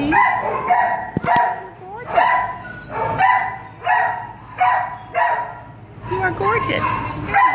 baby. Gorgeous. You are gorgeous.